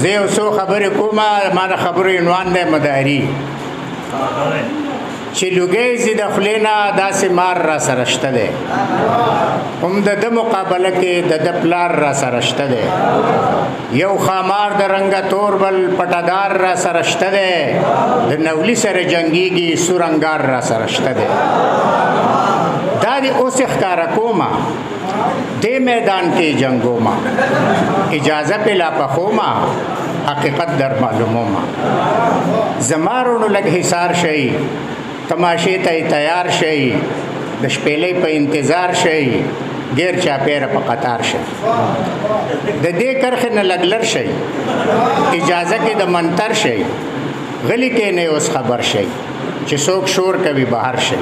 زه یو څو خبرې کوم ما د خبرو عنوان دی مداري چې لوګي زی د خلینا داسې مار را سرشته ده هم د د مقابله کې د د پلار را سرشته ده یو خامار د رنګ تور بل پټدار را سرشته ده د نولی سره جنگيږي سورنګار را سرشته ده دا دې اوس ښکارا کومه دې میدان کې جنگو ما اجازه په لا پخو ما حقیقت در معلومو ما زمارونو لګ حصار شي تماشې ته تیار شي د شپېلې په انتظار شي غیر چا پیر په قطار شي د دې کرخه نه لګلر شي اجازه کې د منتر شي غلی کې نه اوس خبر شي چې څوک شور کوي بهر شي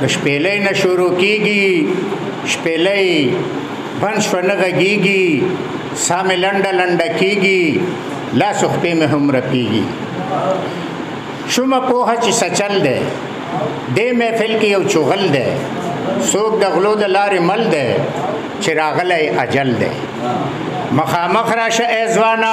د شپېلۍ نه شروع کېږي شپېلۍ بند شوه نه غږېږي ساه مې لنډه لنډه کېږي لاس او خپې مې هم رپېږي شومه پوهه چې سچل دی دې محفل کې یو چغل دی څوک د غلو د لارې مل دی چې راغلی اجل دی مخامخ راشه ای ځوانه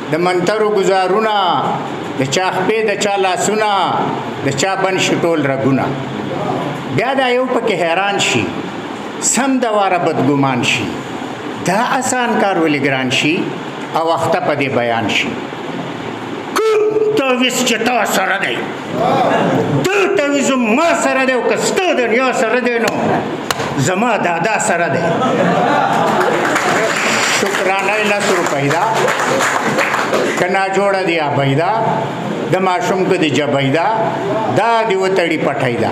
د منترو گزارونه د چا خپې د چا لاسونه د چا بن شټول رګونه بیا دا یو پکې حیران شي سم د واره بدګمان شي دا اسان کار ولې ګران شي او وخته په دې بیان شي کوم تویس چې تا سره دی دلته وي زما سره دی او که ستا د نیا سره دی نو زما دادا سره دی شکرانه یې لس روپۍ ده که ناجوړه دی ابۍ ده د ماشوم که د جبۍ ده دا د وتړي پټۍ ده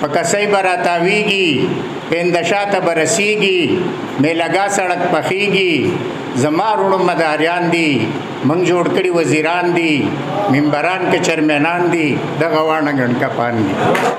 په کسۍ به راتاویږي پندشا ته به رسیږي میلګا سړک پخیږي زما رونو مداریان دي من جوړ کړي وزیران دي منبران کې چرمنان دي د غواړه غنکا پان دي